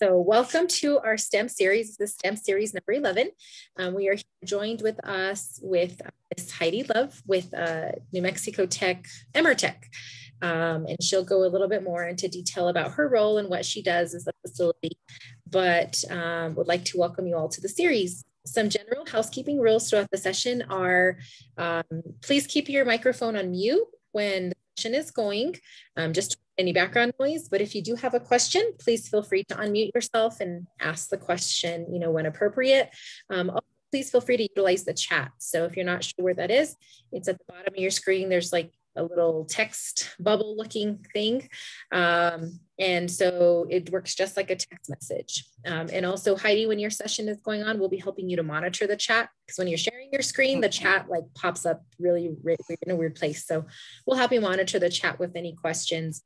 So welcome to our STEM series, the STEM series number 11. Um, we are joined with us with uh, Miss Heidi Love with uh, New Mexico Tech, EMRTC. Um, and she'll go a little bit more into detail about her role and what she does as a facility, but um, would like to welcome you all to the series. Some general housekeeping rules throughout the session are um, please keep your microphone on mute when the session is going, um, just any background noise. But if you do have a question, please feel free to unmute yourself and ask the question, you know, when appropriate. Um, please feel free to utilize the chat. So if you're not sure where that is, it's at the bottom of your screen. There's like a little text bubble looking thing. Um, and so it works just like a text message. Um, and also Heidi, when your session is going on, we'll be helping you to monitor the chat because when you're sharing your screen, the chat like pops up really, really in a weird place. So we'll help you monitor the chat with any questions.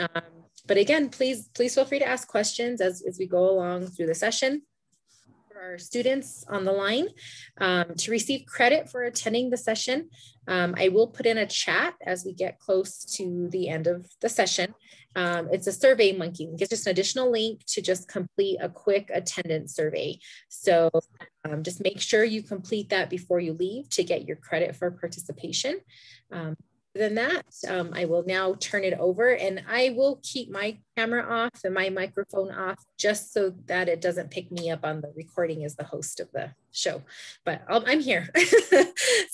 Um, but again, please, please feel free to ask questions as, as we go along through the session. For our students on the line, um, to receive credit for attending the session, um, I will put in a chat as we get close to the end of the session. Um, it's a survey monkey. It's just an additional link to just complete a quick attendance survey. So um, just make sure you complete that before you leave to get your credit for participation. Um, than that, um, I will now turn it over and I will keep my camera off and my microphone off just so that it doesn't pick me up on the recording as the host of the show. But i am here. so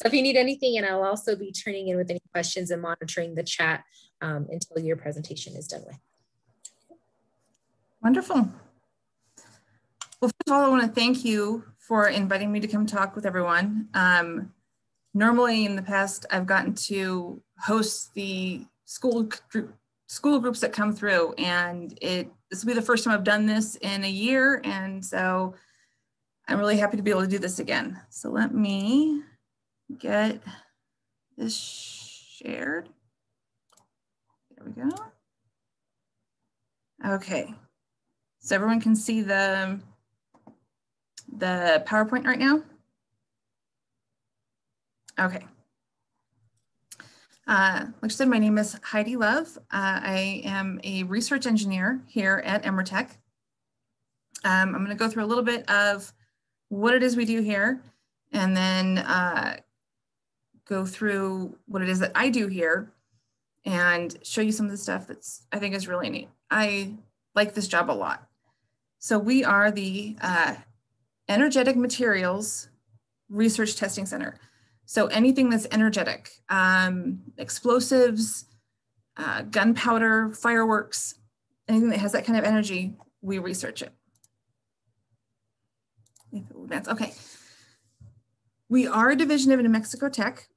if you need anything, and I'll also be turning in with any questions and monitoring the chat um, until your presentation is done with. Wonderful. Well, first of all, I want to thank you for inviting me to come talk with everyone. Um, normally in the past, I've gotten to host the school school groups that come through, and it this will be the first time I've done this in a year, and so I'm really happy to be able to do this again. So let me get this shared. There we go. Okay, so everyone can see the the PowerPoint right now. Okay. Uh, like I said, my name is Heidi Love. Uh, I am a research engineer here at EMRTC. Um, I'm going to go through a little bit of what it is we do here and then uh, go through what it is that I do here and show you some of the stuff that's I think is really neat. I like this job a lot. So we are the uh, Energetic Materials Research Testing Center. So anything that's energetic, um, explosives, uh, gunpowder, fireworks, anything that has that kind of energy, we research it. That's okay. We are a division of New Mexico Tech.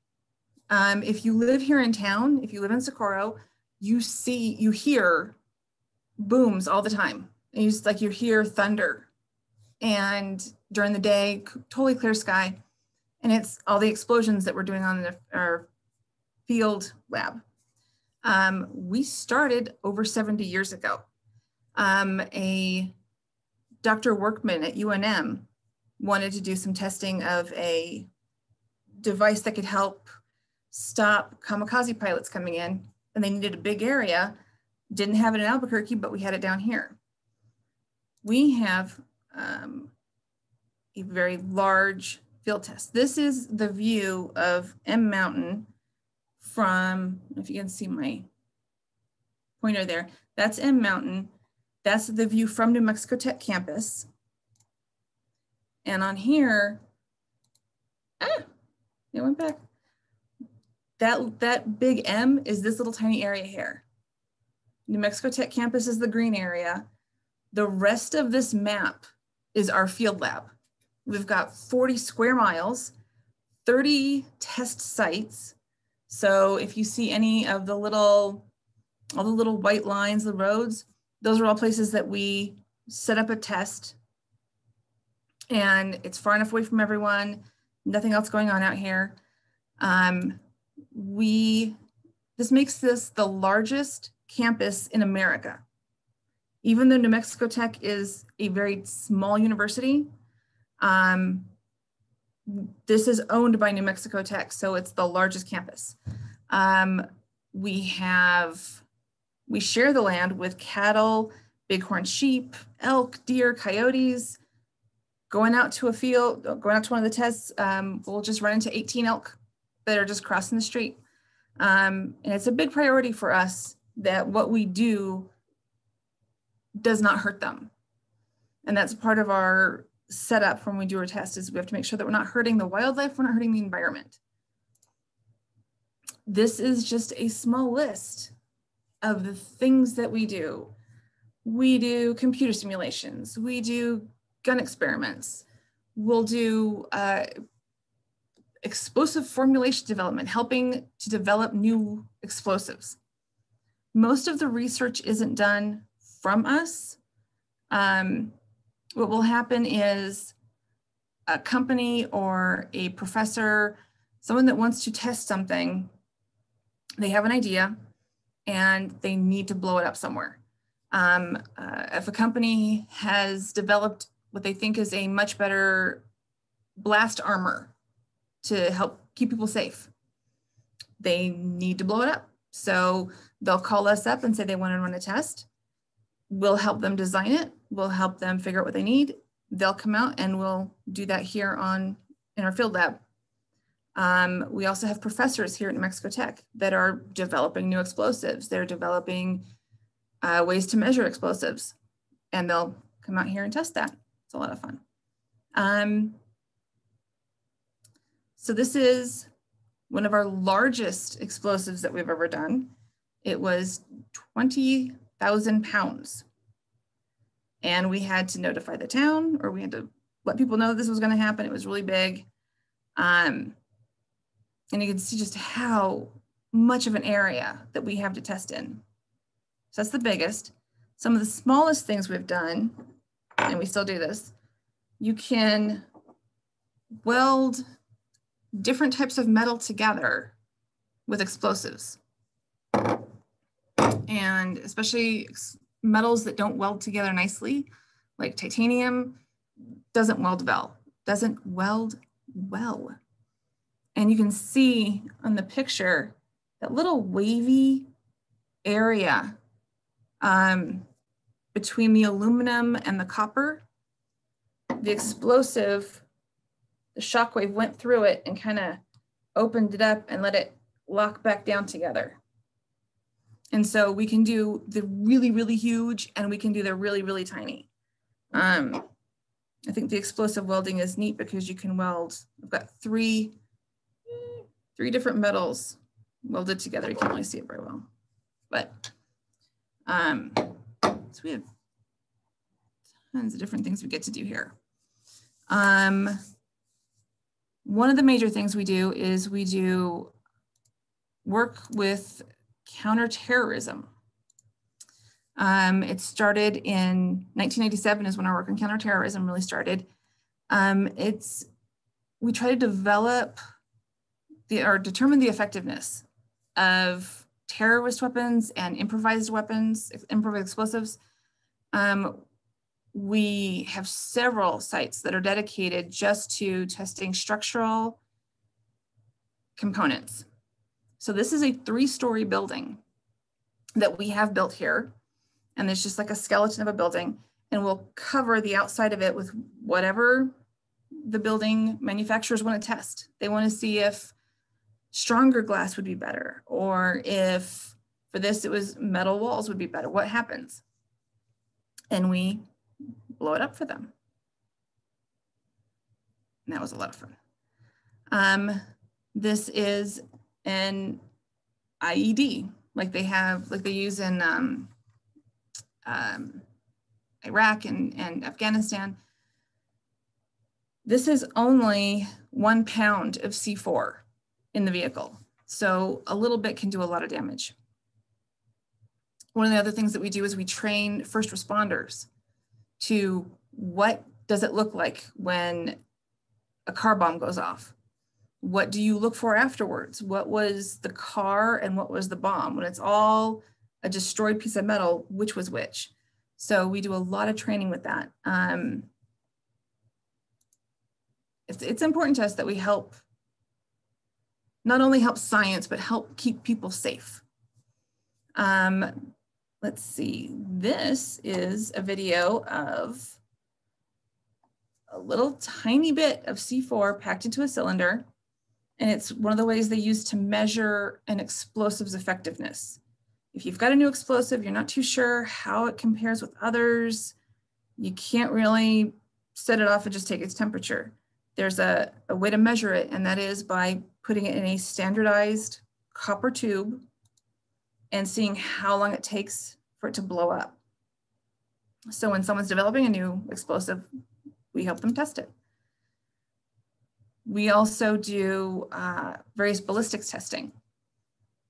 Um, if you live here in town, if you live in Socorro, you see, you hear booms all the time. Just like you hear thunder. And during the day, totally clear sky and it's all the explosions that we're doing on the, our field lab. Um, we started over 70 years ago. Um, a Dr. Workman at UNM wanted to do some testing of a device that could help stop kamikaze pilots coming in, and they needed a big area. Didn't have it in Albuquerque, but we had it down here. We have um, a very large field test. This is the view of M Mountain from, if you can see my pointer there, that's M Mountain. That's the view from New Mexico Tech campus. And on here, ah, it went back. That, that big M is this little tiny area here. New Mexico Tech campus is the green area. The rest of this map is our field lab. We've got 40 square miles, 30 test sites. So if you see any of the little, all the little white lines, the roads, those are all places that we set up a test and it's far enough away from everyone, nothing else going on out here. Um, we, this makes this the largest campus in America. Even though New Mexico Tech is a very small university, um, this is owned by New Mexico Tech, so it's the largest campus. Um, we have, we share the land with cattle bighorn sheep, elk, deer, coyotes. Going out to a field, going out to one of the tests, um, we'll just run into 18 elk that are just crossing the street. Um, and it's a big priority for us that what we do does not hurt them. And that's part of our setup when we do our test is we have to make sure that we're not hurting the wildlife, we're not hurting the environment. This is just a small list of the things that we do. We do computer simulations, we do gun experiments, we'll do uh, explosive formulation development, helping to develop new explosives. Most of the research isn't done from us. Um, what will happen is a company or a professor, someone that wants to test something, they have an idea and they need to blow it up somewhere. Um, uh, if a company has developed what they think is a much better blast armor to help keep people safe, they need to blow it up. So they'll call us up and say they want to run a test. We'll help them design it. We'll help them figure out what they need. They'll come out and we'll do that here on in our field lab. Um, we also have professors here at New Mexico Tech that are developing new explosives. They're developing uh, ways to measure explosives, and they'll come out here and test that. It's a lot of fun. Um, so this is one of our largest explosives that we've ever done. It was 20,000 pounds. And we had to notify the town or we had to let people know that this was going to happen. It was really big. Um, and you can see just how much of an area that we have to test in. So that's the biggest. Some of the smallest things we've done, and we still do this, you can weld different types of metal together with explosives. And especially metals that don't weld together nicely, like titanium, doesn't weld well, doesn't weld well. And you can see on the picture that little wavy area um, between the aluminum and the copper. The explosive, the shockwave went through it and kind of opened it up and let it lock back down together. And so we can do the really, really huge and we can do the really, really tiny. Um, I think the explosive welding is neat because you can weld, I've got three three different metals welded together. You can't really see it very well, but um, so we have tons of different things we get to do here. Um, one of the major things we do is we do work with counterterrorism. Um, it started in 1997 is when our work on counterterrorism really started. Um, it's, we try to develop the, or determine the effectiveness of terrorist weapons and improvised weapons, improvised explosives. Um, we have several sites that are dedicated just to testing structural components. So this is a three-story building that we have built here. And it's just like a skeleton of a building. And we'll cover the outside of it with whatever the building manufacturers want to test. They want to see if stronger glass would be better, or if for this it was metal walls would be better. What happens? And we blow it up for them. And that was a lot of fun. Um, this is an IED, like they have, like they use in um, um, Iraq and, and Afghanistan. This is only one pound of C4 in the vehicle. So a little bit can do a lot of damage. One of the other things that we do is we train first responders to what does it look like when a car bomb goes off? What do you look for afterwards? What was the car and what was the bomb? When it's all a destroyed piece of metal, which was which? So we do a lot of training with that. Um, it's, it's important to us that we help not only help science, but help keep people safe. Um, let's see, this is a video of a little tiny bit of C4 packed into a cylinder. And it's one of the ways they use to measure an explosive's effectiveness. If you've got a new explosive, you're not too sure how it compares with others, you can't really set it off and just take its temperature. There's a, a way to measure it, and that is by putting it in a standardized copper tube and seeing how long it takes for it to blow up. So when someone's developing a new explosive, we help them test it. We also do uh, various ballistics testing.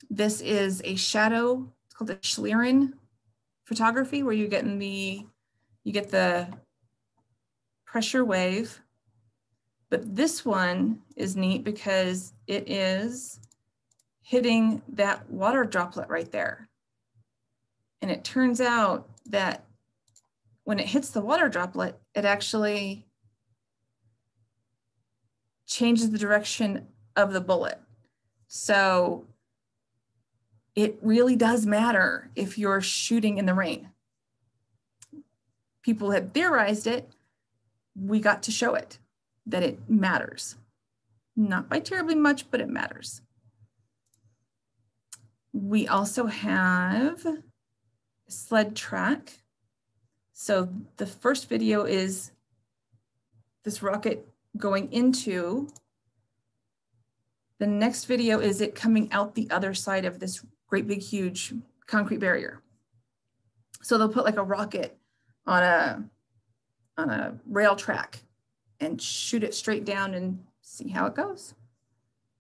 This is a shadow, it's called a Schlieren photography, where you get in the, you get the pressure wave. But this one is neat because it is hitting that water droplet right there. And it turns out that when it hits the water droplet, it actually changes the direction of the bullet. So it really does matter if you're shooting in the rain. People have theorized it. We got to show it that it matters. Not by terribly much, but it matters. We also have sled track. So the first video is this rocket going into. The next video is it coming out the other side of this great big huge concrete barrier. So they'll put like a rocket on a on a rail track and shoot it straight down and see how it goes.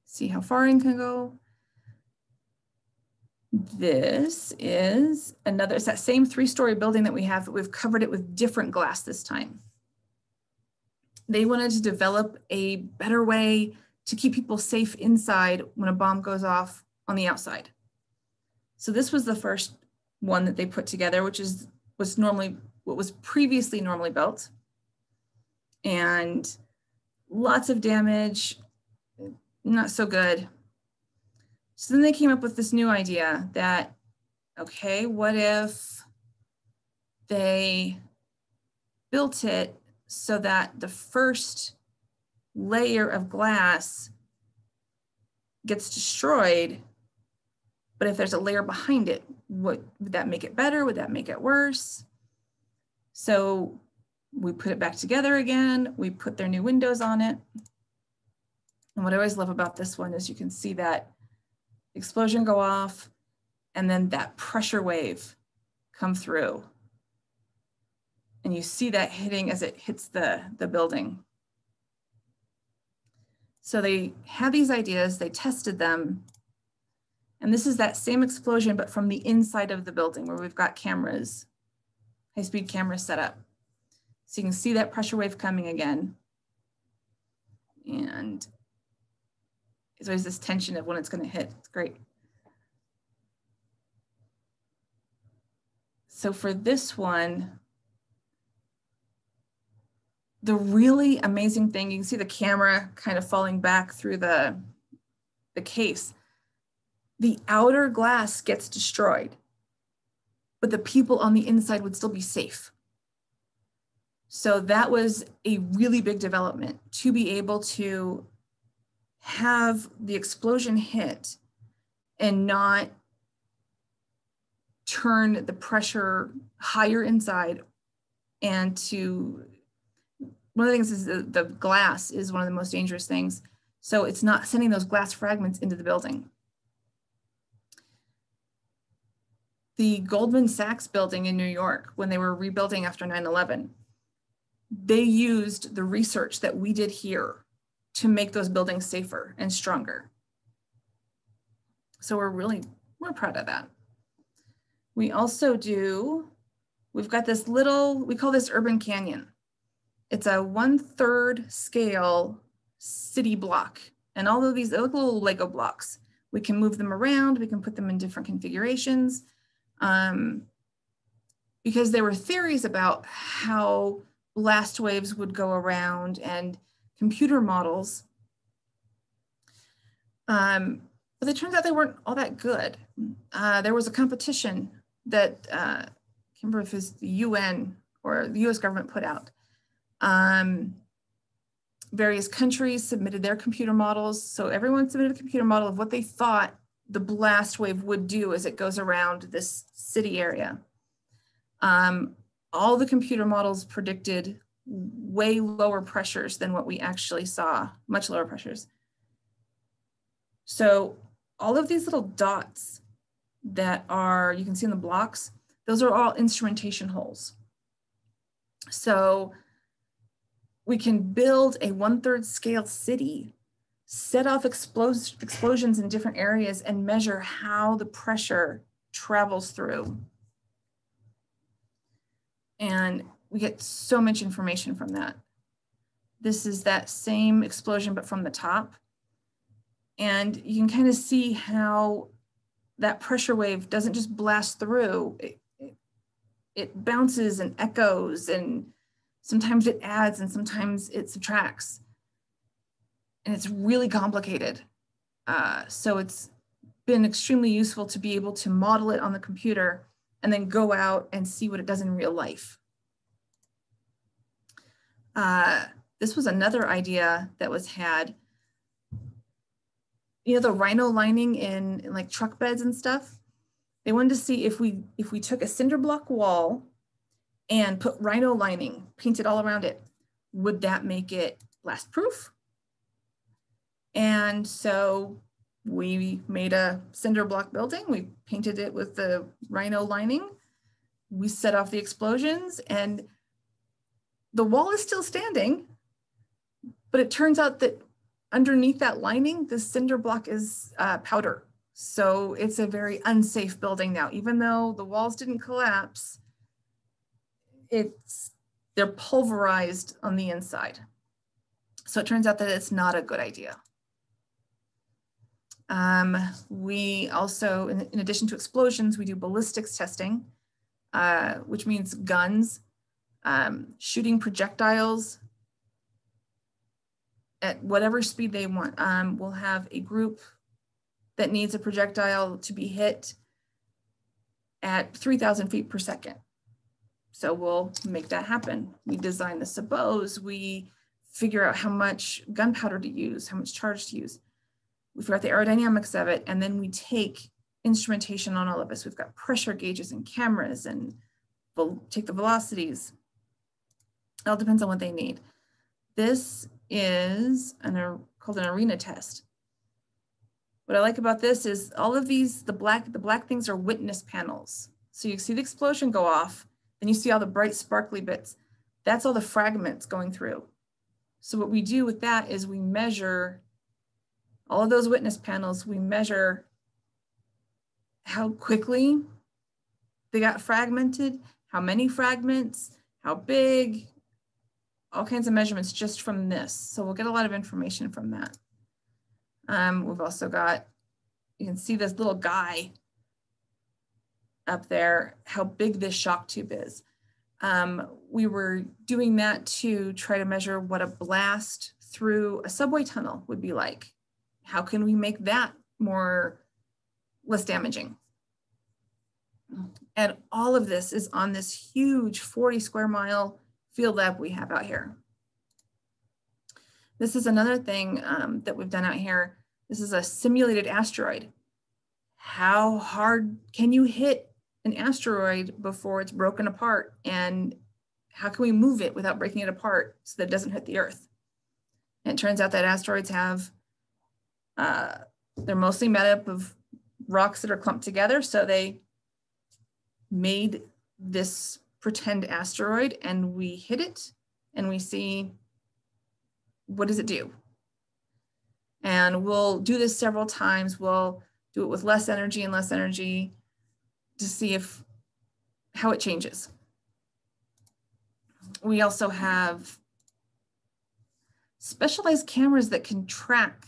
See how far it can go. This is another, it's that same three-story building that we have, but we've covered it with different glass this time. They wanted to develop a better way to keep people safe inside when a bomb goes off on the outside. So this was the first one that they put together, which is was normally what was previously normally built. And lots of damage, not so good. So then they came up with this new idea that, okay, what if they built it so that the first layer of glass gets destroyed, but if there's a layer behind it, what would that make it better? Would that make it worse? So we put it back together again. We put their new windows on it. And what I always love about this one is you can see that explosion go off, and then that pressure wave come through. And you see that hitting as it hits the, the building. So they had these ideas, they tested them, and this is that same explosion, but from the inside of the building where we've got cameras, high speed cameras set up. So you can see that pressure wave coming again. And there's always this tension of when it's going to hit. It's great. So for this one, the really amazing thing, you can see the camera kind of falling back through the, the case. The outer glass gets destroyed, but the people on the inside would still be safe. So that was a really big development to be able to have the explosion hit and not turn the pressure higher inside and to one of the things is the, the, glass is one of the most dangerous things so it's not sending those glass fragments into the building the goldman sachs building in new york when they were rebuilding after 9-11 they used the research that we did here to make those buildings safer and stronger. So we're really, we're proud of that. We also do, we've got this little, we call this urban canyon. It's a one third scale city block. And all of these look little Lego blocks. We can move them around, we can put them in different configurations. Um, because there were theories about how blast waves would go around and computer models. Um, but it turns out they weren't all that good. Uh, there was a competition that uh, I can't remember if it's the UN or the US government put out. Um, various countries submitted their computer models. So everyone submitted a computer model of what they thought the blast wave would do as it goes around this city area. Um, all the computer models predicted way lower pressures than what we actually saw, much lower pressures. So all of these little dots that are, you can see in the blocks, those are all instrumentation holes. So we can build a one third scale city, set off explos explosions in different areas and measure how the pressure travels through. And we get so much information from that. This is that same explosion, but from the top. And you can kind of see how that pressure wave doesn't just blast through, it, it, it bounces and echoes, and sometimes it adds and sometimes it subtracts. And it's really complicated. Uh, so it's been extremely useful to be able to model it on the computer and then go out and see what it does in real life. Uh, this was another idea that was had. You know, the rhino lining in, in like truck beds and stuff. They wanted to see if we if we took a cinder block wall and put rhino lining painted all around it, would that make it blast proof? And so we made a cinder block building. We painted it with the rhino lining. We set off the explosions and the wall is still standing, but it turns out that underneath that lining, the cinder block is uh, powder. So it's a very unsafe building now. Even though the walls didn't collapse, it's they're pulverized on the inside. So it turns out that it's not a good idea. Um, we also, in, in, addition to explosions, we do ballistics testing, uh, which means guns um, shooting projectiles at whatever speed they want. Um, we'll have a group that needs a projectile to be hit at 3,000 feet per second. So we'll make that happen. We design the sabots, we figure out how much gunpowder to use, how much charge to use. We figure out the aerodynamics of it, and then we take instrumentation on all of us. We've got pressure gauges and cameras and we'll take the velocities. It all depends on what they need. This is an, called an arena test. What I like about this is all of these, the black, the black things are witness panels. So you see the explosion go off, and you see all the bright sparkly bits. That's all the fragments going through. So what we do with that is we measure all of those witness panels, we measure how quickly they got fragmented, how many fragments, how big, all kinds of measurements just from this. So we'll get a lot of information from that. Um, we've also got, you can see this little guy up there, how big this shock tube is. Um, we were doing that to try to measure what a blast through a subway tunnel would be like. How can we make that more, less damaging? And all of this is on this huge 40 square mile field lab we have out here. This is another thing um, that we've done out here. This is a simulated asteroid. How hard can you hit an asteroid before it's broken apart? And how can we move it without breaking it apart so that it doesn't hit the Earth? And it turns out that asteroids have, uh, they're mostly made up of rocks that are clumped together. So they made this pretend asteroid and we hit it and we see what does it do? And we'll do this several times. We'll do it with less energy and less energy to see if how it changes. We also have specialized cameras that can track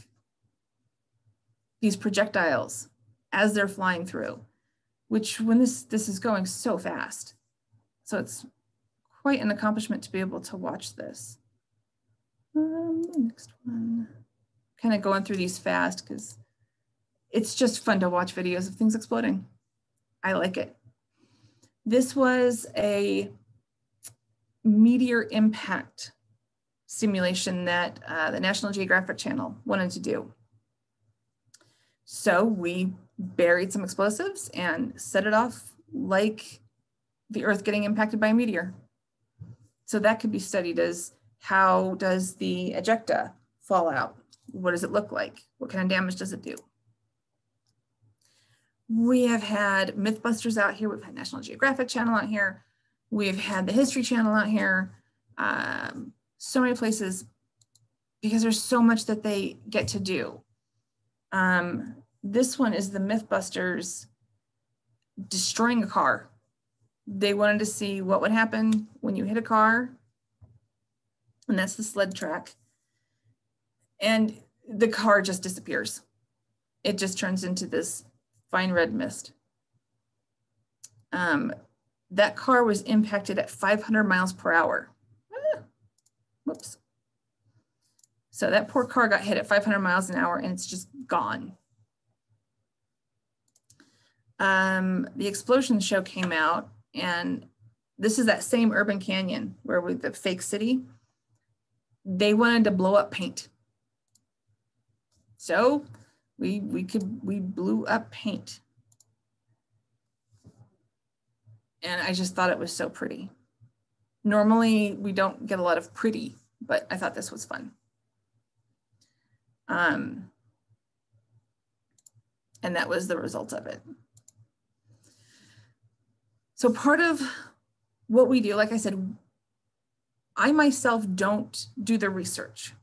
these projectiles as they're flying through, which when this, this is going so fast, so it's quite an accomplishment to be able to watch this. Um, next one, kind of going through these fast because it's just fun to watch videos of things exploding. I like it. This was a meteor impact simulation that uh, the National Geographic Channel wanted to do. So we buried some explosives and set it off like the Earth getting impacted by a meteor. So that could be studied as how does the ejecta fall out? What does it look like? What kind of damage does it do? We have had Mythbusters out here. We've had National Geographic Channel out here. We've had the History Channel out here. Um, so many places because there's so much that they get to do. Um, this one is the Mythbusters destroying a car. They wanted to see what would happen when you hit a car. And that's the sled track. And the car just disappears. It just turns into this fine red mist. Um, that car was impacted at 500 miles per hour. Ah, whoops. So that poor car got hit at 500 miles an hour and it's just gone. Um, the explosion show came out and this is that same urban canyon where with the fake city, they wanted to blow up paint. So we, we could, we blew up paint. And I just thought it was so pretty. Normally we don't get a lot of pretty, but I thought this was fun. Um, and that was the result of it. So part of what we do, like I said, I myself don't do the research.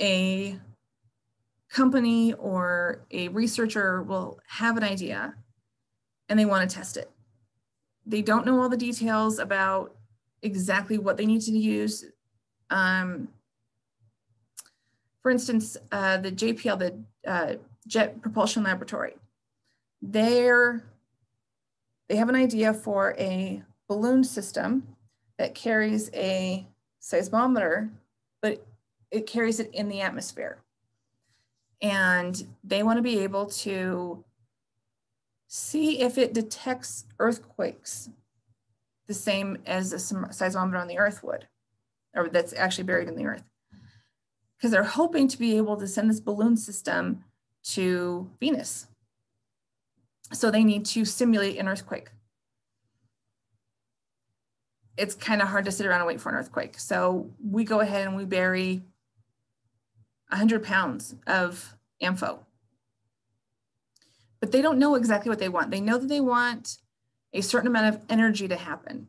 A company or a researcher will have an idea and they want to test it. They don't know all the details about exactly what they need to use. Um, for instance, uh, the JPL, the uh, Jet Propulsion Laboratory, they're they have an idea for a balloon system that carries a seismometer, but it carries it in the atmosphere. And they want to be able to see if it detects earthquakes the same as a seismometer on the earth would, or that's actually buried in the earth. Because they're hoping to be able to send this balloon system to Venus so they need to simulate an earthquake. It's kind of hard to sit around and wait for an earthquake. So we go ahead and we bury 100 pounds of ANFO. But they don't know exactly what they want. They know that they want a certain amount of energy to happen.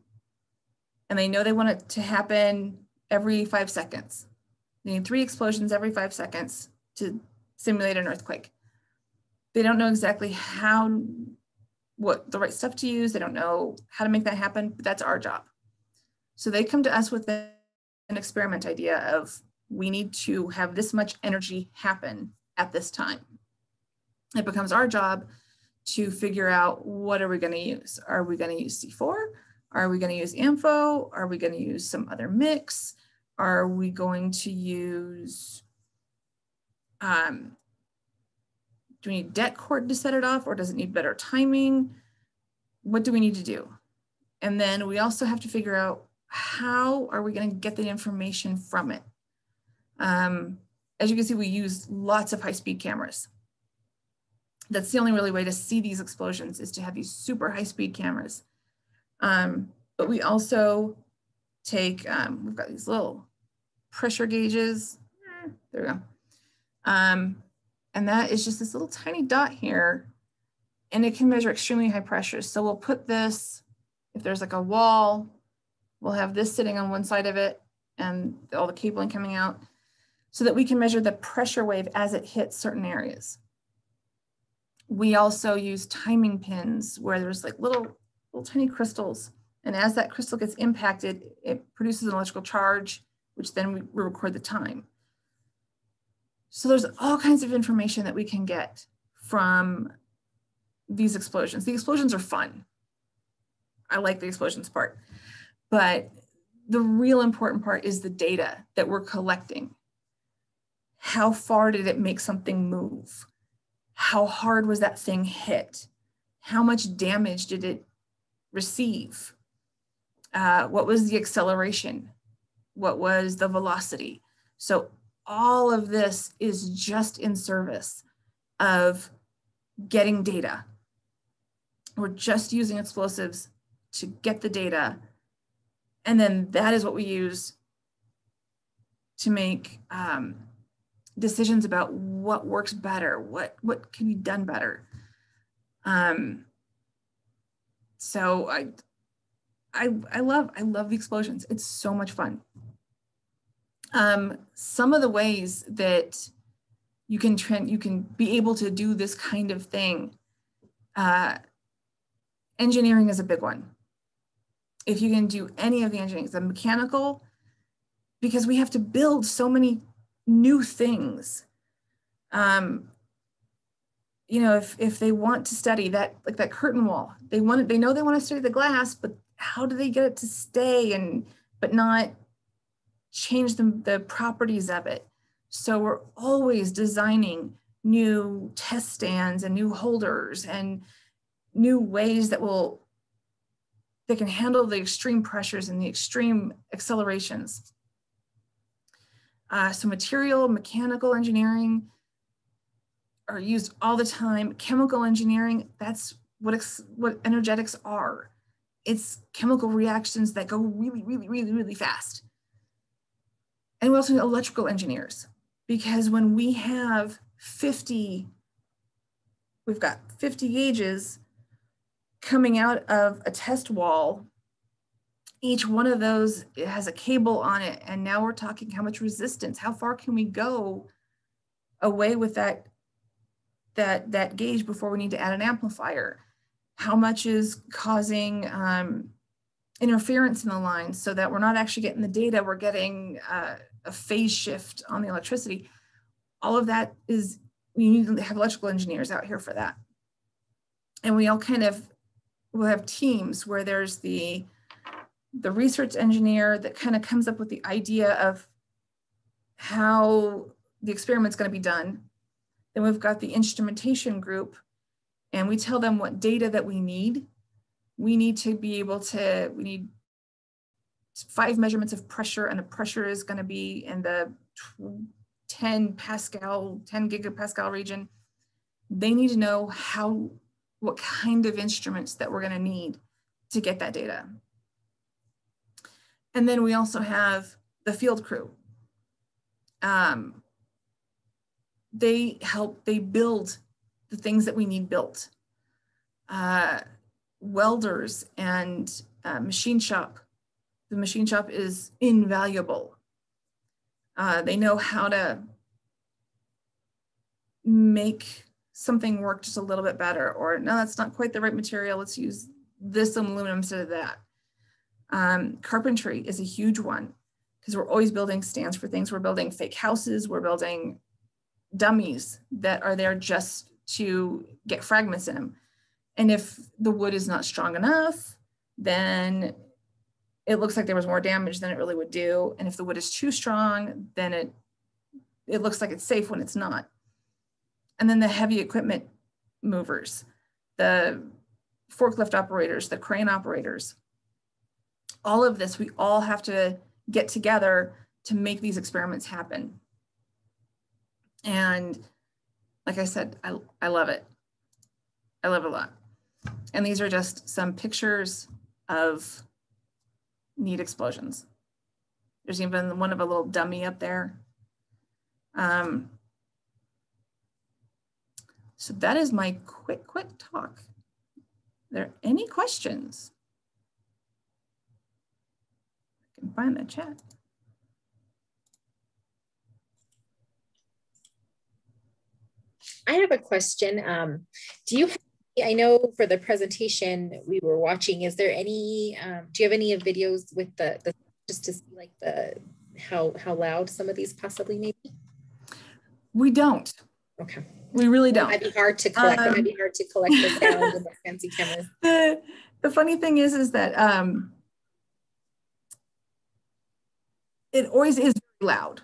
And they know they want it to happen every five seconds. They need three explosions every five seconds to simulate an earthquake they don't know exactly how what the right stuff to use they don't know how to make that happen but that's our job so they come to us with an experiment idea of we need to have this much energy happen at this time it becomes our job to figure out what are we going to use are we going to use c4 are we going to use ANFO are we going to use some other mix are we going to use um, do we need det cord to set it off or does it need better timing? What do we need to do? And then we also have to figure out how are we going to get the information from it? Um, as you can see, we use lots of high speed cameras. That's the only really way to see these explosions is to have these super high speed cameras. Um, but we also take, um, we've got these little pressure gauges. There we go. Um, and that is just this little tiny dot here. And it can measure extremely high pressures. So we'll put this, if there's like a wall, we'll have this sitting on one side of it and all the cabling coming out so that we can measure the pressure wave as it hits certain areas. We also use timing pins where there's like little, little tiny crystals. And as that crystal gets impacted, it produces an electrical charge, which then we record the time. So there's all kinds of information that we can get from these explosions. The explosions are fun. I like the explosions part, but the real important part is the data that we're collecting. How far did it make something move? How hard was that thing hit? How much damage did it receive? Uh, what was the acceleration? What was the velocity? So all of this is just in service of getting data. We're just using explosives to get the data. And then that is what we use to make um, decisions about what works better, what, what can be done better. Um, so I, I, I love, I love the explosions. It's so much fun. Um, some of the ways that you can trend, you can be able to do this kind of thing. Uh, engineering is a big one. If you can do any of the engineering, the mechanical, because we have to build so many new things. Um, you know, if if they want to study that, like that curtain wall, they want they know they want to study the glass, but how do they get it to stay and but not change the, the properties of it? So we're always designing new test stands and new holders and new ways that will that can handle the extreme pressures and the extreme accelerations. Uh, so material, mechanical engineering are used all the time. Chemical engineering, that's what, what energetics are. It's chemical reactions that go really, really, really, really fast. And we also need electrical engineers because when we have 50, we've got 50 gauges coming out of a test wall. Each one of those has a cable on it. And now we're talking how much resistance, how far can we go away with that, that, that gauge before we need to add an amplifier? How much is causing um, interference in the line so that we're not actually getting the data, we're getting uh, a phase shift on the electricity. All of that is, we need to have electrical engineers out here for that. And we all kind of will have teams where there's the, the research engineer that kind of comes up with the idea of how the experiment's going to be done. Then we've got the instrumentation group, and we tell them what data that we need. We need to be able to, we need five measurements of pressure and the pressure is going to be in the 10 Pascal, 10 gigapascal region. They need to know how, what kind of instruments that we're going to need to get that data. And then we also have the field crew. Um, they help, they build the things that we need built. Uh, welders and uh, machine shop the machine shop is invaluable. Uh, they know how to make something work just a little bit better, or no, that's not quite the right material. Let's use this aluminum instead of that. Um, carpentry is a huge one because we're always building stands for things. We're building fake houses, we're building dummies that are there just to get fragments in them. And if the wood is not strong enough, then it looks like there was more damage than it really would do. And if the wood is too strong, then it, it looks like it's safe when it's not. And then the heavy equipment movers, the forklift operators, the crane operators, all of this, we all have to get together to make these experiments happen. And like I said, I, I love it. I love it a lot. And these are just some pictures of neat explosions. There's even one of a little dummy up there. Um, so that is my quick, quick talk. Are there any questions? I can find the chat. I have a question. Um, do you I know for the presentation we were watching, is there any, um, do you have any of videos with the, the, just to see like the, how, how loud some of these possibly may be? We don't. Okay. We really don't. It might be hard to collect. Um, it might be hard to collect the sound the fancy cameras. The, the funny thing is, is that um, it always is loud.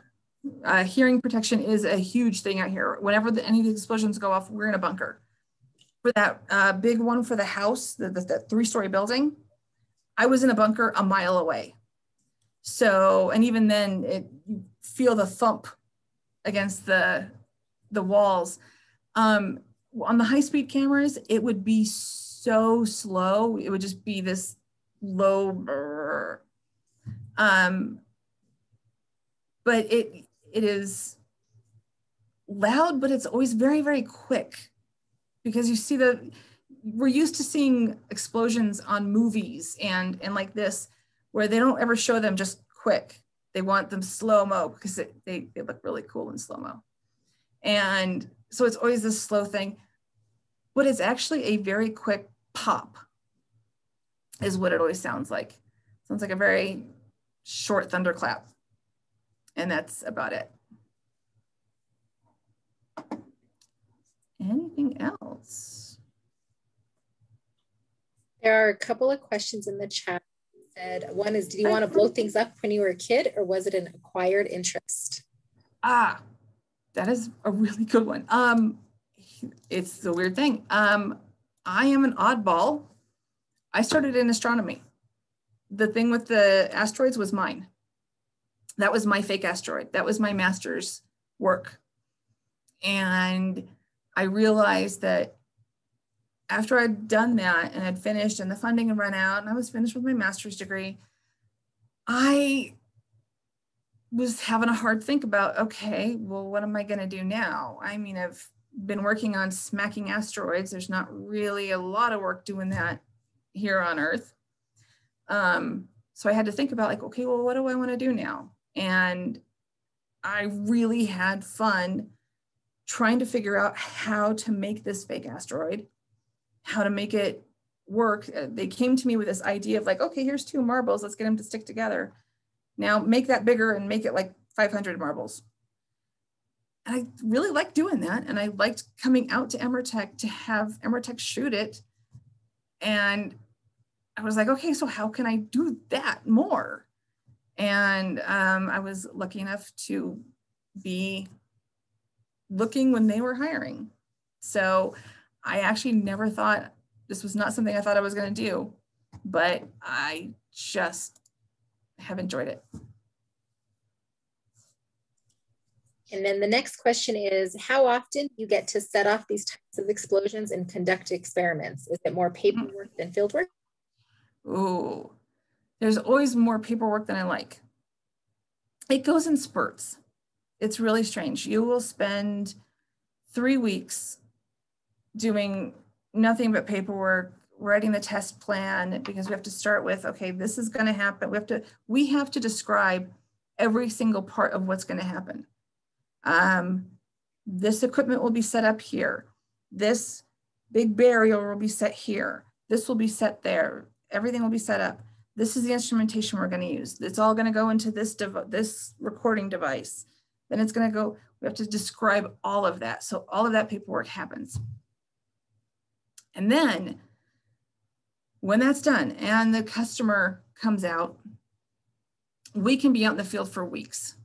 Uh, hearing protection is a huge thing out here. Whenever the, any of the explosions go off, we're in a bunker for that uh, big one for the house, the, the, the three story building, I was in a bunker a mile away. So, and even then, it you feel the thump against the the walls. Um, on the high speed cameras, it would be so slow. It would just be this low. Um, but it it is loud, but it's always very very quick because you see the we're used to seeing explosions on movies and and like this where they don't ever show them just quick. They want them slow mo because it, they, they look really cool in slow mo and so it's always this slow thing but it's actually a very quick pop is what it always sounds like. Sounds like a very short thunderclap and that's about it anything else there are a couple of questions in the chat. Said one is, did you want to blow things up when you were a kid, or was it an acquired interest? Ah, that is a really good one. Um, it's the weird thing. Um, I am an oddball. I started in astronomy. The thing with the asteroids was mine. That was my fake asteroid. That was my master's work. And I realized that after I'd done that and had finished and the funding had run out and I was finished with my master's degree, I was having a hard think about okay, well, what am I going to do now? I mean, I've been working on smacking asteroids. There's not really a lot of work doing that here on Earth. Um, so I had to think about like, okay, well, what do I want to do now? And I really had fun trying to figure out how to make this fake asteroid how to make it work. Uh, they came to me with this idea of like, okay, here's two marbles, let's get them to stick together. Now make that bigger and make it like 500 marbles. And I really liked doing that. And I liked coming out to EMRTC to have EMRTC shoot it. And I was like, okay, so how can I do that more? And um, I was lucky enough to be looking when they were hiring. So I actually never thought this was not something I thought I was going to do, but I just have enjoyed it. And then the next question is how often you get to set off these types of explosions and conduct experiments? Is it more paperwork than field work? There's always more paperwork than I like. It goes in spurts. It's really strange. You will spend three weeks doing nothing but paperwork, writing the test plan because we have to start with, okay, this is going to happen. We have to we have to describe every single part of what's going to happen. Um, this equipment will be set up here. This big barrier will be set here. This will be set there. Everything will be set up. This is the instrumentation we're going to use. It's all going to go into this this recording device. Then it's going to go. We have to describe all of that. So all of that paperwork happens. And then when that's done and the customer comes out, we can be out in the field for weeks,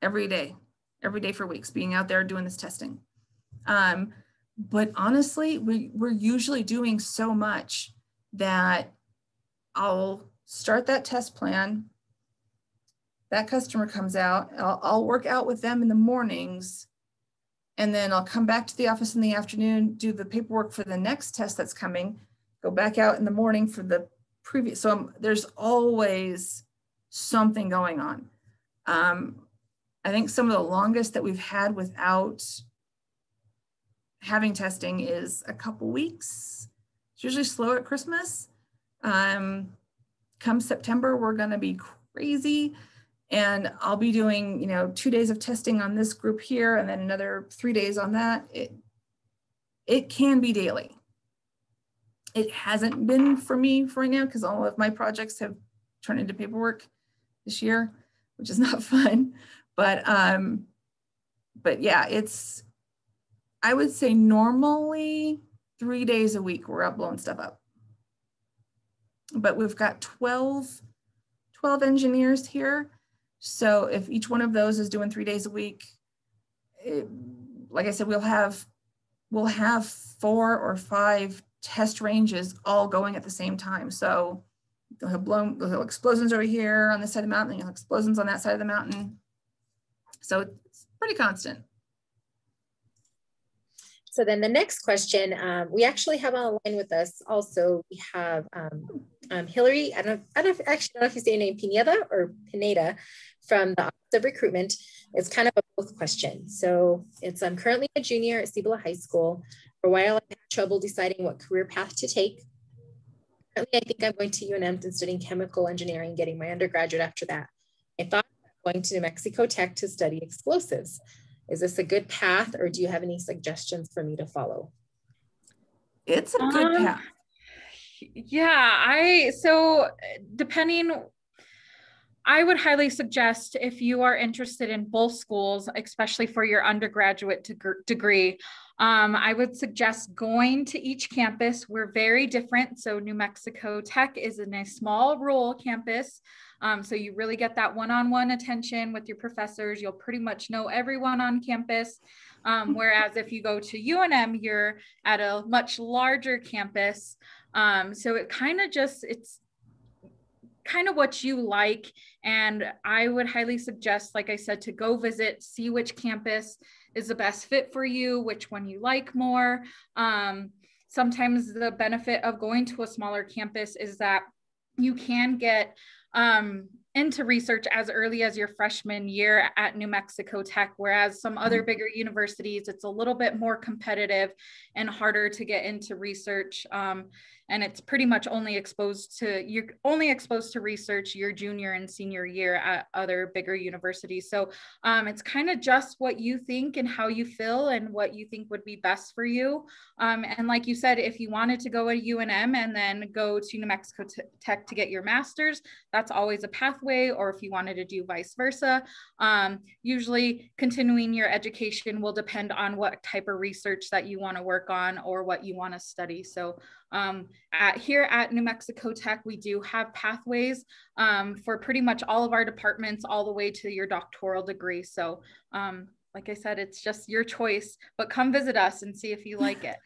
every day, every day for weeks, being out there doing this testing. Um, but honestly, we, we're usually doing so much that I'll start that test plan. That customer comes out, I'll, I'll work out with them in the mornings and then I'll come back to the office in the afternoon, do the paperwork for the next test that's coming, go back out in the morning for the previous. So I'm, there's always something going on. Um, I think some of the longest that we've had without having testing is a couple weeks. It's usually slow at Christmas. Um, come September, we're going to be crazy and I'll be doing, you know, two days of testing on this group here and then another three days on that. It, it can be daily. It hasn't been for me for right now because all of my projects have turned into paperwork this year, which is not fun. But um, but yeah, it's I would say normally three days a week we're out blowing stuff up. But we've got 12, 12 engineers here so if each one of those is doing three days a week, it, like I said, we'll have we'll have four or five test ranges all going at the same time. So they'll have blown they'll have explosions over here on this side of the mountain, you'll have explosions on that side of the mountain. So it's pretty constant. So then the next question, um, we actually have on the line with us also, we have um, um, Hillary, I don't, I don't actually know if you say your name Pineda or Pineda from the Office of Recruitment. It's kind of a both question. So it's I'm currently a junior at Cibola High School. For a while, I had trouble deciding what career path to take. Currently, I think I'm going to UNM and studying chemical engineering, getting my undergraduate after that. I thought going to New Mexico Tech to study explosives. Is this a good path or do you have any suggestions for me to follow? It's a good um, path. Yeah, I so depending I would highly suggest if you are interested in both schools, especially for your undergraduate degree, um, I would suggest going to each campus. We're very different. So, New Mexico Tech is in a small rural campus. Um, so, you really get that one on one attention with your professors. You'll pretty much know everyone on campus. Um, whereas if you go to UNM, you're at a much larger campus. Um, so, it kind of just, it's kind of what you like. And I would highly suggest, like I said, to go visit, see which campus is the best fit for you, which one you like more. Um, sometimes the benefit of going to a smaller campus is that you can get um, into research as early as your freshman year at New Mexico Tech, whereas some other mm-hmm. bigger universities, it's a little bit more competitive and harder to get into research. Um, and it's pretty much only exposed to you're only exposed to research your junior and senior year at other bigger universities. So um, it's kind of just what you think and how you feel and what you think would be best for you. Um, and like you said if you wanted to go at unm and then go to new mexico tech to get your master's that's always a pathway or if you wanted to do vice versa um, usually continuing your education will depend on what type of research that you want to work on or what you want to study. So um, at, here at New Mexico Tech, we do have pathways um, for pretty much all of our departments, all the way to your doctoral degree. So, um, like I said, it's just your choice, but come visit us and see if you like it.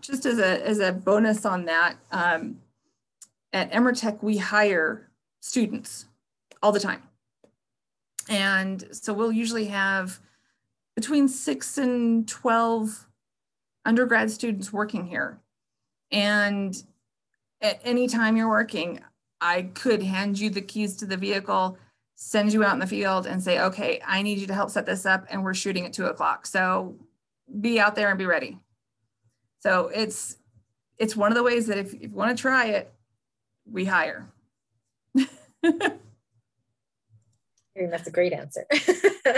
Just as a, as a bonus on that, um, at EMRTC, we hire students all the time. And so we'll usually have between six and 12 undergrad students working here. And at any time you're working, I could hand you the keys to the vehicle, send you out in the field and say, okay, I need you to help set this up and we're shooting at two o'clock. So be out there and be ready. So it's it's one of the ways that if, if you want to try it, we hire. That's a great answer. so,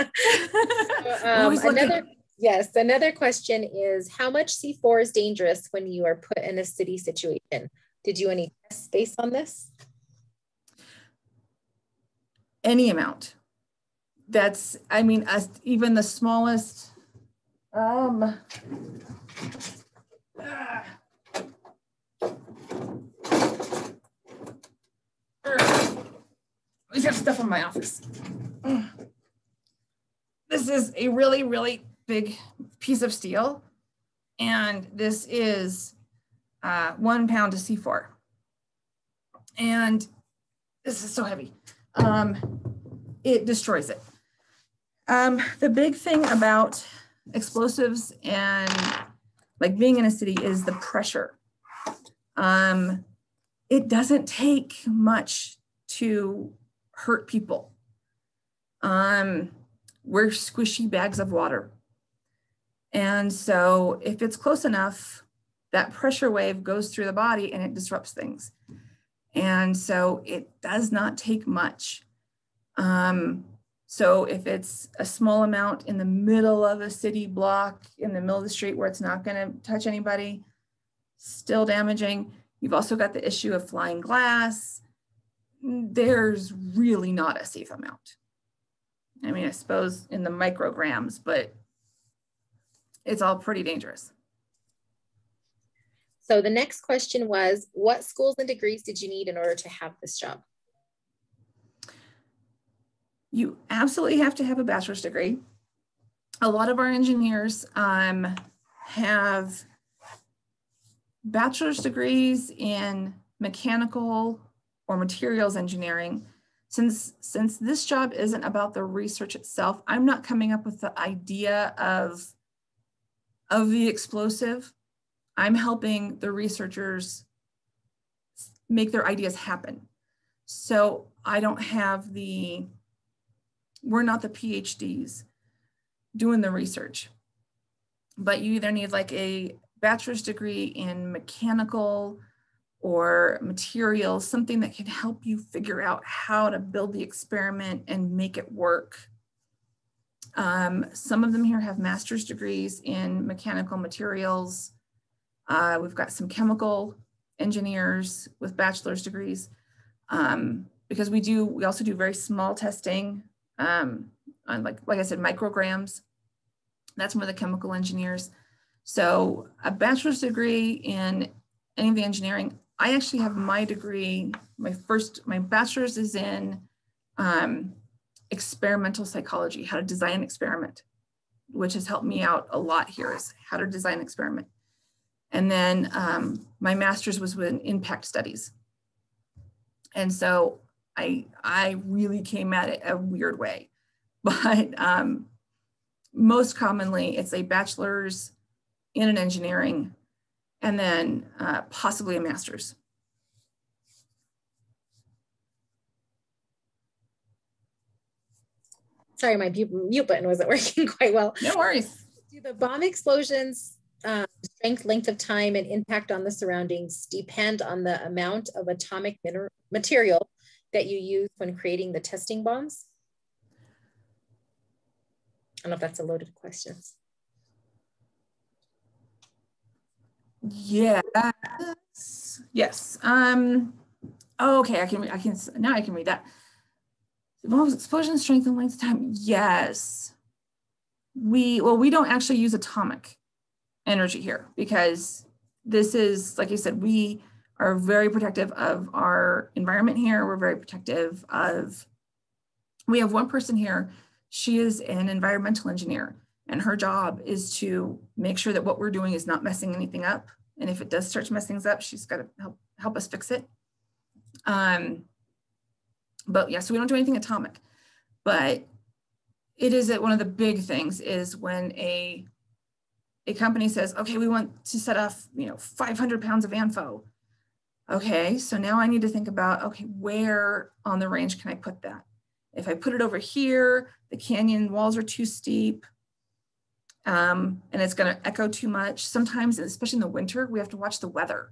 um, another Yes, another question is how much C4 is dangerous when you are put in a city situation? Did you any tests based on this? Any amount. That's, I mean, as even the smallest, um, we have stuff in my office. This is a really, really big piece of steel. And this is uh, one pound of C4. And this is so heavy. Um, it destroys it. Um, the big thing about explosives and like being in a city is the pressure. Um, it doesn't take much to hurt people. Um, we're squishy bags of water. And so if it's close enough, that pressure wave goes through the body and it disrupts things. And so it does not take much. Um, so if it's a small amount in the middle of a city block, in the middle of the street where it's not going to touch anybody, still damaging. You've also got the issue of flying glass. There's really not a safe amount. I mean, I suppose in the micrograms, but it's all pretty dangerous. So the next question was, what schools and degrees did you need in order to have this job? You absolutely have to have a bachelor's degree. a lot of our engineers um, have bachelor's degrees in mechanical or materials engineering. Since, since this job isn't about the research itself, I'm not coming up with the idea of, of the explosive. I'm helping the researchers make their ideas happen. So I don't have the, we're not the PhDs doing the research, but you either need like a bachelor's degree in mechanical or materials, something that can help you figure out how to build the experiment and make it work. Um, some of them here have master's degrees in mechanical materials. Uh, we've got some chemical engineers with bachelor's degrees um, because we do, we also do very small testing um, on like, like I said, micrograms. That's more the chemical engineers. So a bachelor's degree in any of the engineering, I actually have my degree, my first, my bachelor's is in um, experimental psychology, how to design an experiment, which has helped me out a lot here is how to design an experiment. And then um, my master's was in impact studies. And so I, I really came at it a weird way, but um, most commonly it's a bachelor's in an engineering and then uh, possibly a master's. Sorry, my mute button wasn't working quite well. No worries. Do the bomb explosions um, strength, length of time, and impact on the surroundings depend on the amount of atomic material that you use when creating the testing bombs? I don't know if that's a loaded question. Yes. Yes. Um, oh, okay, I can, I can, now I can read that. Bombs explosion strength and length of time. Yes. We, well, we don't actually use atomic energy here because this is, like I said, we are very protective of our environment here. We're very protective of, we have one person here, she is an environmental engineer and her job is to make sure that what we're doing is not messing anything up. And if it does start to mess things up, she's got to help, help us fix it. Um, but yeah, so we don't do anything atomic, but it is that one of the big things is when a a company says, okay, we want to set off, you know, 500 pounds of ANFO. Okay, so now I need to think about, okay, where on the range can I put that? If I put it over here, the canyon walls are too steep um, and it's gonna echo too much. Sometimes, especially in the winter, we have to watch the weather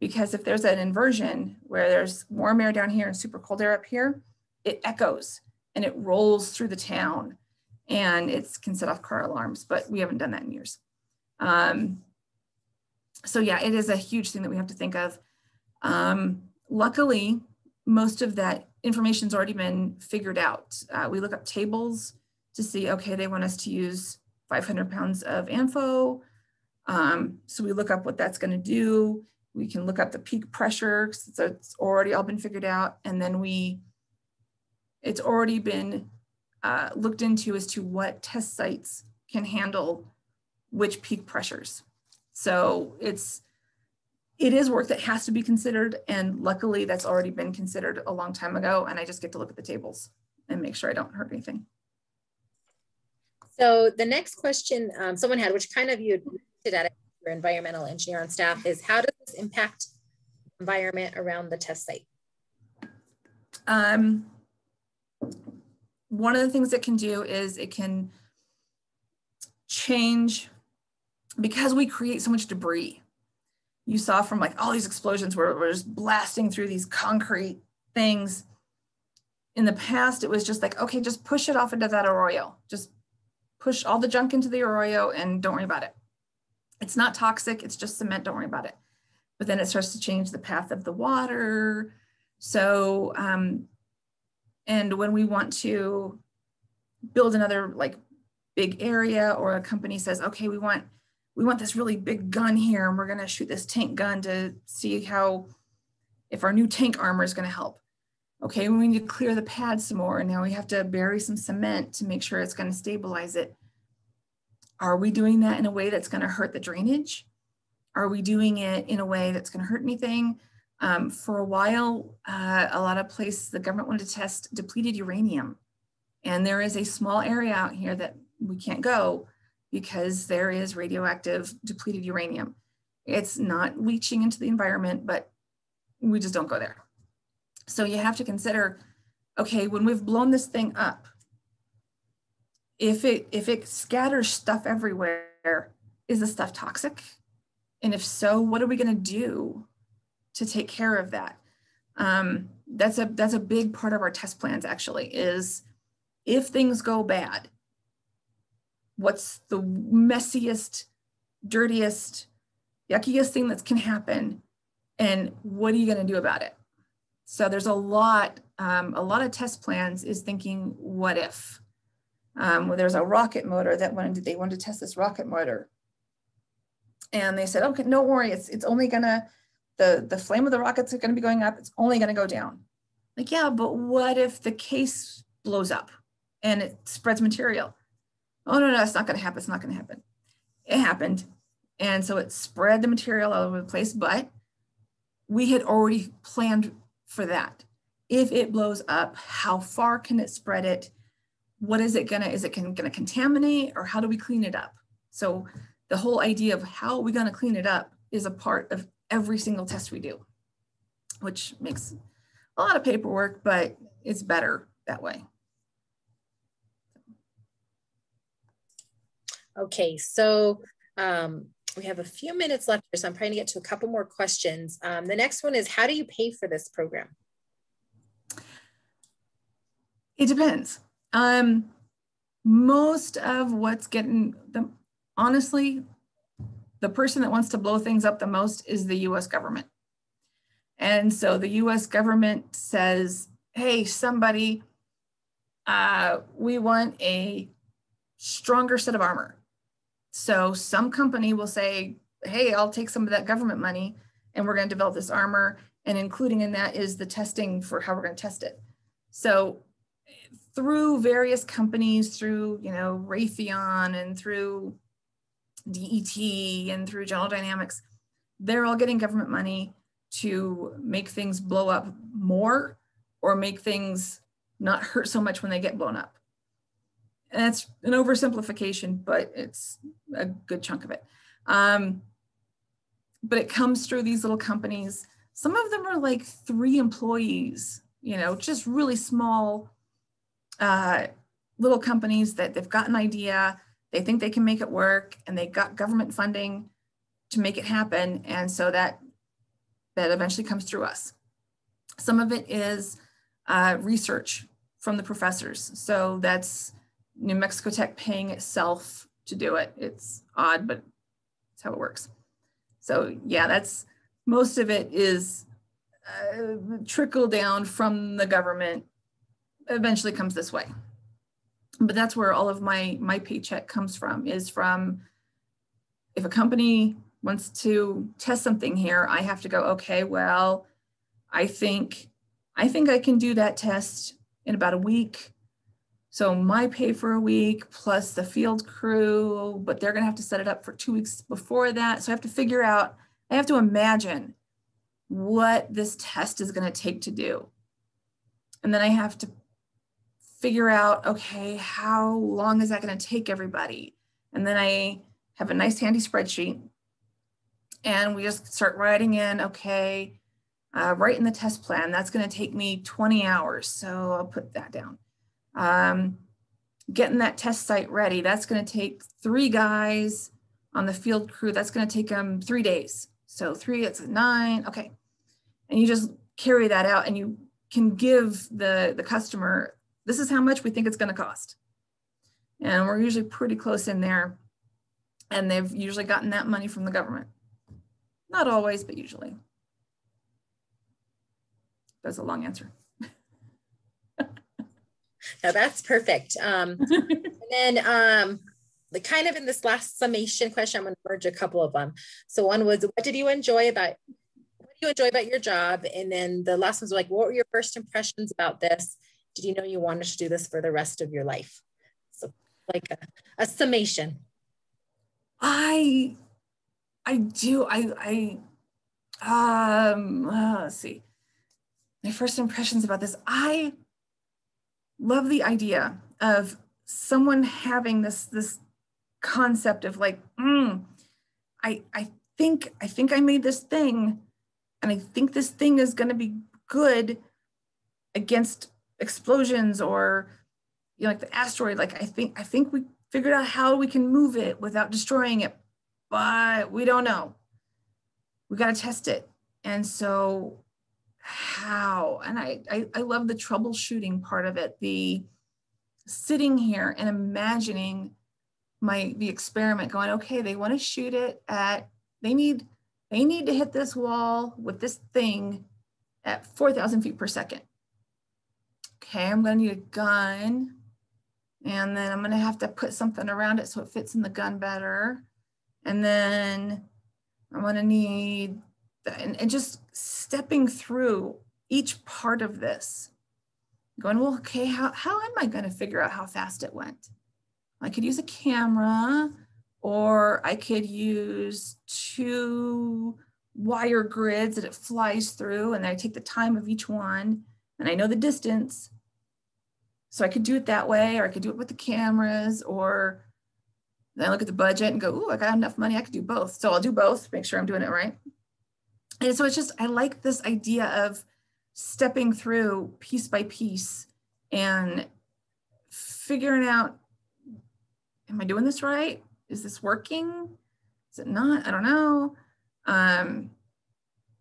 because if there's an inversion where there's warm air down here and super cold air up here, it echoes and it rolls through the town and it can set off car alarms, but we haven't done that in years. Um, so yeah, it is a huge thing that we have to think of. Um, luckily, most of that information's already been figured out. Uh, we look up tables to see, okay, they want us to use 500 pounds of ANFO. Um, so we look up what that's gonna do. We can look up the peak pressure, so it's already all been figured out. And then we, it's already been uh, looked into as to what test sites can handle which peak pressures. So it's, it is work that has to be considered. And luckily that's already been considered a long time ago. And I just get to look at the tables and make sure I don't hurt anything. So the next question um, someone had, which kind of you did at your environmental engineer on staff is how does this impact environment around the test site? Um, one of the things it can do is it can change because we create so much debris, you saw from like all these explosions where we're just blasting through these concrete things. In the past, it was just like, okay, just push it off into that arroyo. Just push all the junk into the arroyo and don't worry about it. It's not toxic, it's just cement, don't worry about it. But then it starts to change the path of the water. So, um, and when we want to build another like big area or a company says, okay, we want we want this really big gun here and we're going to shoot this tank gun to see how if our new tank armor is going to help okay we need to clear the pad some more and now we have to bury some cement to make sure it's going to stabilize it are we doing that in a way that's going to hurt the drainage? Are we doing it in a way that's going to hurt anything? Um, for a while, uh, a lot of places, the government wanted to test depleted uranium. And there is a small area out here that we can't go because there is radioactive depleted uranium. It's not leaching into the environment, but we just don't go there. So you have to consider, okay, when we've blown this thing up, if it if it scatters stuff everywhere, is the stuff toxic? And if so, what are we going to do to take care of that? Um, that's a that's a big part of our test plans. Actually, is if things go bad, what's the messiest, dirtiest, yuckiest thing that can happen, and what are you going to do about it? So there's a lot, um, a lot of test plans is thinking, what if? Um, well, there's a rocket motor that wanted they wanted to test this rocket motor, and they said, okay, don't worry, it's it's only gonna the the flame of the rockets are gonna be going up. It's only gonna go down. Like yeah, but what if the case blows up and it spreads material? Oh no, no, it's not gonna happen. It's not gonna happen. It happened, and so it spread the material all over the place. But we had already planned for that. If it blows up, how far can it spread it? What is it gonna, is it gonna contaminate or how do we clean it up? So the whole idea of how are we gonna clean it up is a part of every single test we do, which makes a lot of paperwork, but it's better that way. Okay, so um, we have a few minutes left here, so I'm trying to get to a couple more questions. Um, the next one is, how do you pay for this program? It depends. Um, most of what's getting the honestly, the person that wants to blow things up the most is the US government. And so the US government says, hey, somebody, uh, we want a stronger set of armor. So some company will say, hey, I'll take some of that government money and we're going to develop this armor. And including in that is the testing for how we're going to test it. So through various companies, through you know Raytheon and through DET and through General Dynamics, they're all getting government money to make things blow up more or make things not hurt so much when they get blown up. And that's an oversimplification, but it's a good chunk of it. Um, but it comes through these little companies. Some of them are like three employees, you know, just really small uh, little companies that they've got an idea, they think they can make it work, and they got government funding to make it happen. And so that that eventually comes through us. Some of it is uh, research from the professors. So that's New Mexico Tech paying itself to do it. It's odd, but it's how it works. So yeah, that's most of it is uh, trickle down from the government eventually comes this way. But that's where all of my my paycheck comes from is from if a company wants to test something here, I have to go, okay, well, I think I think I can do that test in about a week. So my pay for a week plus the field crew, but they're going to have to set it up for 2 weeks before that. So I have to figure out I have to imagine what this test is going to take to do. And then I have to figure out, okay, how long is that going to take everybody? And then I have a nice handy spreadsheet and we just start writing in, okay, uh, writing the test plan. That's going to take me 20 hours. So I'll put that down. Um, getting that test site ready. That's going to take three guys on the field crew. That's going to take them three days. So three, it's nine. Okay. And you just carry that out and you can give the, the customer this is how much we think it's going to cost. And we're usually pretty close in there. And they've usually gotten that money from the government. Not always, but usually. That's a long answer. now that's perfect. Um, and then um, the kind of in this last summation question, I'm going to merge a couple of them. So one was, what did you enjoy about what do you enjoy about your job? And then the last one's like, what were your first impressions about this? Did you know you wanted to do this for the rest of your life? So like a, a summation. I, I do, I, I, um, uh, let's see. My first impressions about this, I love the idea of someone having this, this concept of like, mm, I, I think, I think I made this thing and I think this thing is going to be good against explosions or you know, like the asteroid. Like I think I think we figured out how we can move it without destroying it, but we don't know. We got to test it. And so how? And I, I I love the troubleshooting part of it. The sitting here and imagining my the experiment going okay they want to shoot it at they need they need to hit this wall with this thing at 4,000 feet per second. Okay, I'm gonna need a gun and then I'm gonna have to put something around it so it fits in the gun better. And then I'm gonna need, and, and just stepping through each part of this, going, well, okay, how, how am I gonna figure out how fast it went? I could use a camera or I could use two wire grids that it flies through and I take the time of each one and I know the distance. So I could do it that way, or I could do it with the cameras, or then I look at the budget and go, oh, I got enough money, I could do both. So I'll do both, make sure I'm doing it right. And so it's just, I like this idea of stepping through piece by piece and figuring out, am I doing this right? Is this working? Is it not? I don't know. Um,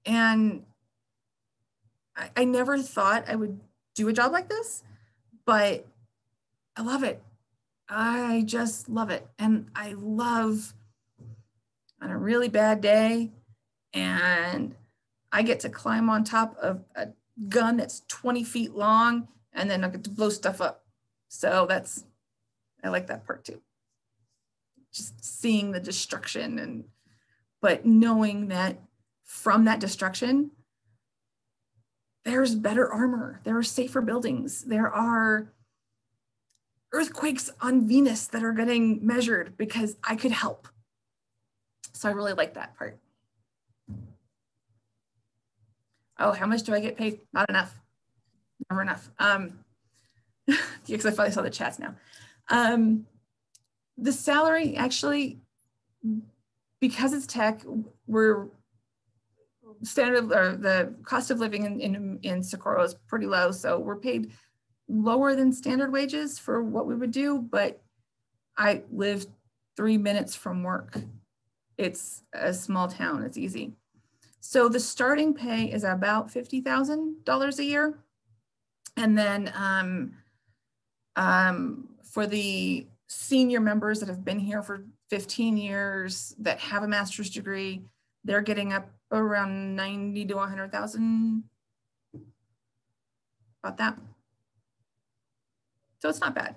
and I, I never thought I would do a job like this, but I love it. I just love it. And I love on a really bad day and I get to climb on top of a gun that's 20 feet long and then I get to blow stuff up. So that's, I like that part too. Just seeing the destruction and but knowing that from that destruction, there's better armor, there are safer buildings, there are earthquakes on Venus that are getting measured because I could help. So I really like that part. Oh, how much do I get paid? Not enough. Never enough. Um, because I finally saw the chats now. Um, the salary actually because it's tech, we're standard or the cost of living in, in, in Socorro is pretty low. So we're paid lower than standard wages for what we would do, but I live three minutes from work. It's a small town, it's easy. So the starting pay is about $50,000 a year. And then um, um, for the senior members that have been here for 15 years that have a master's degree, they're getting up around 90 to 100,000 about that. So it's not bad.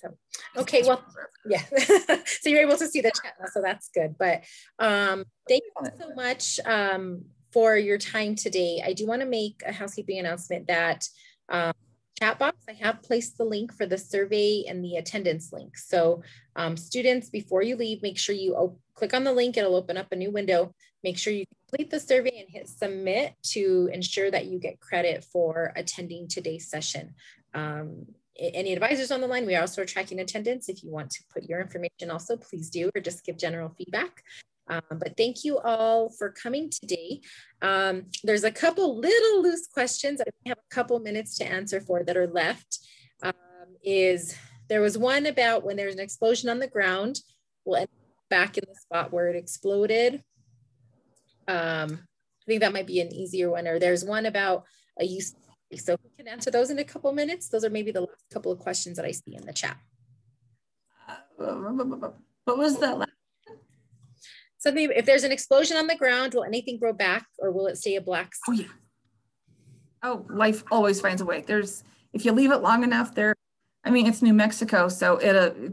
So, okay, well, yeah. so you're able to see the chat, so that's good. But um, thank you so much um, for your time today. I do want to make a housekeeping announcement that um, chat box, I have placed the link for the survey and the attendance link. So um, students, before you leave, make sure you click on the link. It'll open up a new window. Make sure you complete the survey and hit submit to ensure that you get credit for attending today's session. Um, any advisors on the line, we are also tracking attendance. If you want to put your information also, please do, or just give general feedback. Um, but thank you all for coming today. Um, there's a couple little loose questions we have a couple minutes to answer for that are left. Um, is there was one about when there's an explosion on the ground, we'll end back in the spot where it exploded. Um, I think that might be an easier one. Or there's one about a use. So we can answer those in a couple minutes. Those are maybe the last couple of questions that I see in the chat. Uh, what was that last something if there's an explosion on the ground will anything grow back or will it stay a black oh yeah. Oh life always finds a way. There's if you leave it long enough there i mean it's new mexico so it, uh, it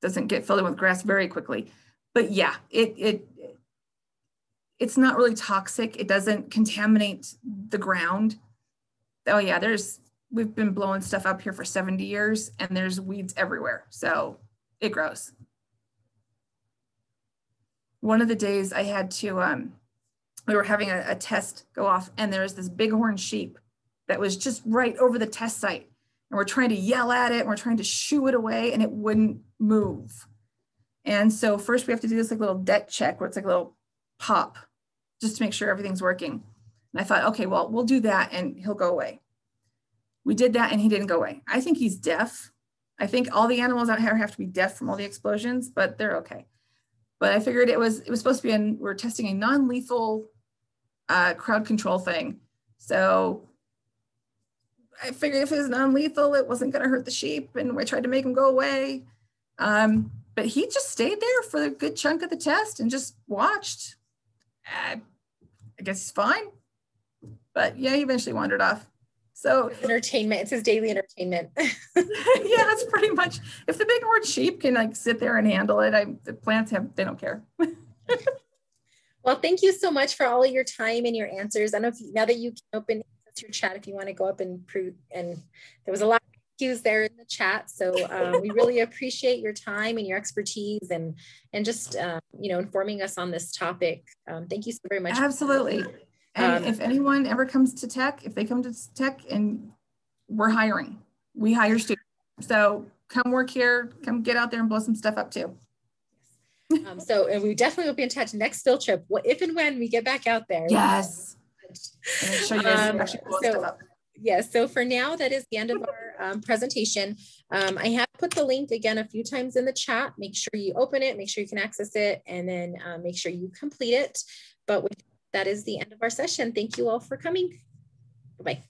doesn't get filled in with grass very quickly. But yeah it it it's not really toxic. It doesn't contaminate the ground. Oh yeah there's we've been blowing stuff up here for 70 years and there's weeds everywhere. So it grows. One of the days I had to, um, we were having a, a test go off and there was this bighorn sheep that was just right over the test site. And we're trying to yell at it and we're trying to shoo it away and it wouldn't move. And so first we have to do this like little det check where it's like a little pop just to make sure everything's working. And I thought, okay, well, we'll do that and he'll go away. We did that and he didn't go away. I think he's deaf. I think all the animals out here have to be deaf from all the explosions, but they're okay. But I figured it was it was supposed to be an we're testing a non-lethal uh, crowd control thing. So I figured if it was non-lethal, it wasn't going to hurt the sheep, and we tried to make him go away. Um, but he just stayed there for a good chunk of the test and just watched. Uh, I guess he's fine. But yeah, he eventually wandered off. So entertainment, it's his daily entertainment. yeah, that's pretty much if the bighorn sheep can like sit there and handle it, I the plants have they don't care. well, thank you so much for all of your time and your answers. I know if you, now that you can open your chat if you want to go up and prove and there was a lot of cues there in the chat. So um, we really appreciate your time and your expertise and and just uh, you know informing us on this topic. Um, thank you so very much. Absolutely. And um, if anyone ever comes to tech, if they come to tech and we're hiring, we hire students. So come work here, come get out there and blow some stuff up too. um, so, and we definitely will be in touch next field trip, if and when we get back out there. Yes. um, so. Yes. So for now, that is the end of our um, presentation. Um, I have put the link again a few times in the chat. Make sure you open it, make sure you can access it, and then uh, make sure you complete it. But with that is the end of our session. Thank you all for coming. Bye-bye.